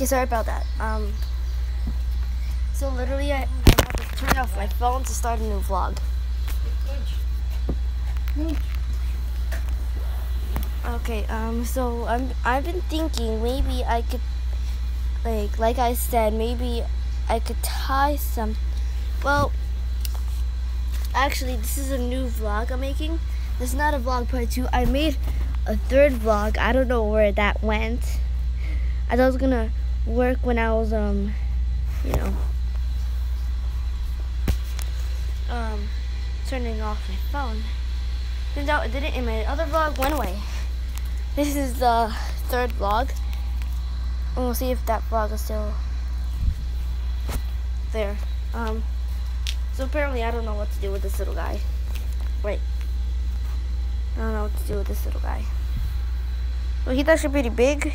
Okay, sorry about that. Um, so literally, I, I have to turn off my phone to start a new vlog. Okay, um, so I'm I've been thinking maybe I could, like like I said, maybe I could tie some. Well, actually, this is a new vlog I'm making. This is not a vlog part two. I made a third vlog. I don't know where that went. I thought I was gonna work when I was um, you know, um, turning off my phone. Turns out it didn't, and my other vlog went away. This is the third vlog. And we'll see if that vlog is still there. Um, so apparently I don't know what to do with this little guy. Wait. I don't know what to do with this little guy. Well, he's actually pretty big.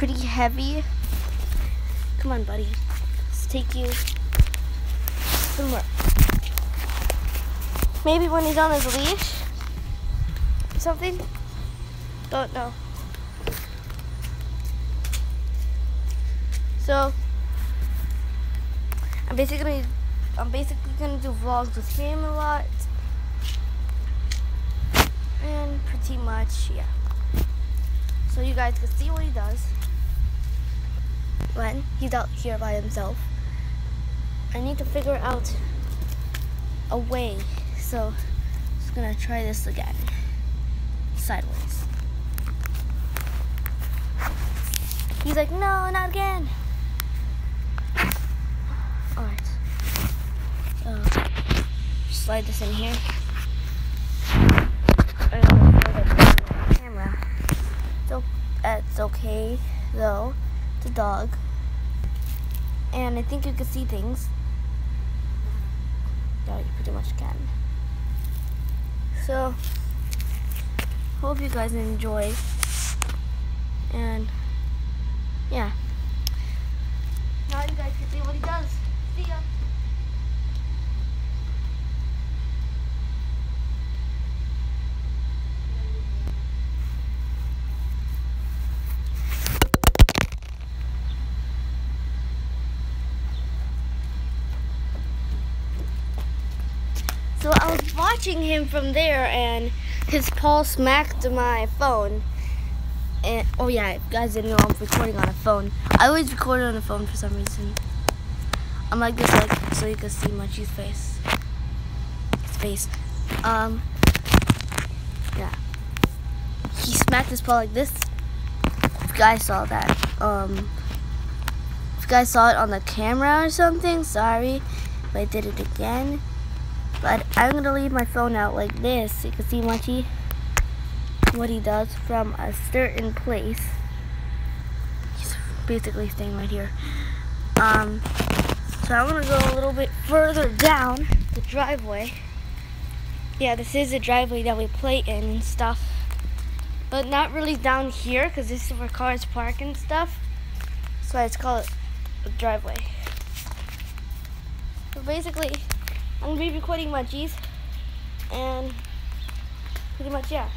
Pretty heavy. Come on, buddy. Let's take you somewhere. Maybe when he's on his leash or something. Don't know. So I'm basically I'm basically gonna do vlogs with him a lot. And pretty much yeah. So you guys can see what he does he's out here by himself. I need to figure out a way. So I'm just gonna try this again. Sideways. He's like, no, not again. Alright. So slide this in here. Camera. That's okay though. The dog. And I think you can see things. Yeah, you pretty much can. So hope you guys enjoy. And yeah. Now you guys can see what he does. See ya. So I was watching him from there and his paw smacked my phone. And oh yeah, guys didn't know I'm recording on a phone. I always record on a phone for some reason. I'm like this like so you can see Munchie's face. His face. Um yeah. He smacked his paw like this. If you guys saw that. Um if you guys saw it on the camera or something, sorry. If I did it again. But I'm gonna leave my phone out like this you can see Munchie what he does from a certain place. He's basically staying right here. Um, so I'm gonna go a little bit further down the driveway. Yeah, this is the driveway that we play in and stuff. But not really down here because this is where cars park and stuff. So I just call it a driveway. So basically, I'm gonna be recording munchies and pretty much yeah.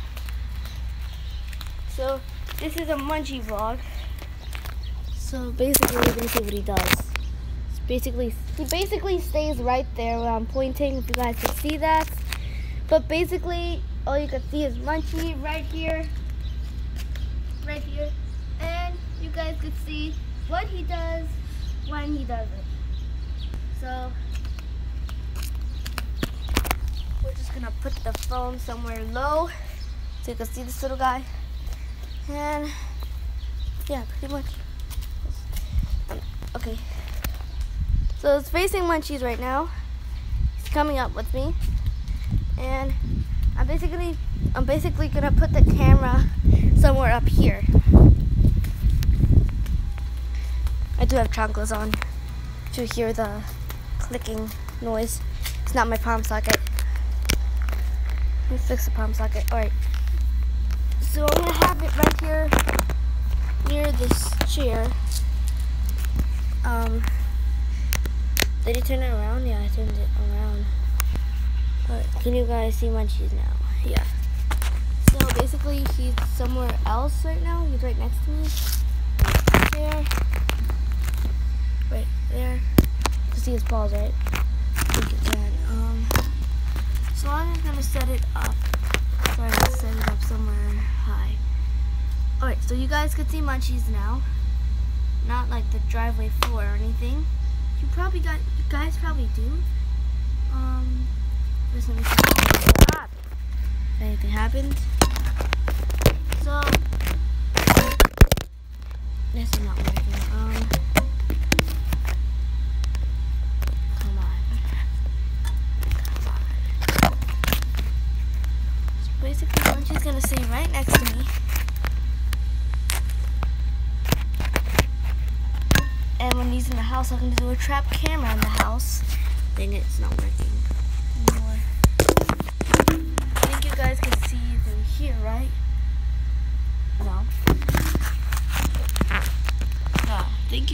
So this is a munchie vlog. So basically we're gonna see what he does. It's basically he basically stays right there where I'm pointing if you guys can see that. But basically all you can see is munchie right here. Right here. And you guys can see what he does when he does it. So we're just gonna put the phone somewhere low so you can see this little guy. And yeah, pretty much. Okay. So it's facing Munchies right now. He's coming up with me. And I'm basically I'm basically gonna put the camera somewhere up here. I do have chocolates on to hear the clicking noise. It's not my palm socket. Let me fix the pump socket. Alright. So I'm going to have it right here near this chair. Um, did it turn it around? Yeah, I turned it around. But can you guys see my cheese now? Yeah. So basically, he's somewhere else right now. He's right next to me. Right there. Right there. You see his balls, right? Set it up. Sorry, set it up somewhere high. Alright, so you guys can see Munchies now. Not like the driveway floor or anything. You probably got, you guys probably do. Um, me see if anything happens. So, this is not working. Um, come on. Come on. So basically, Munchie's gonna stay right next to me. And when he's in the house, I'm gonna do a trap camera in the house. Then it's not working anymore. I think you guys can see through here, right? No. Ah, thank you.